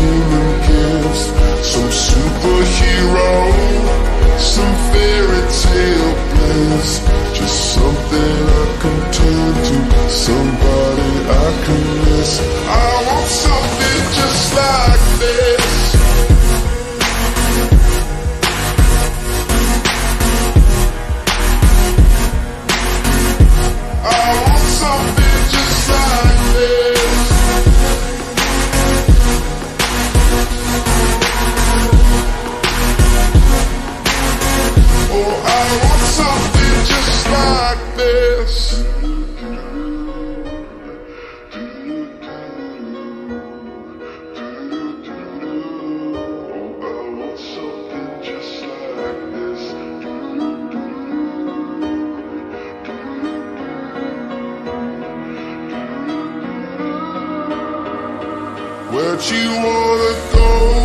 superhuman Where'd you wanna go?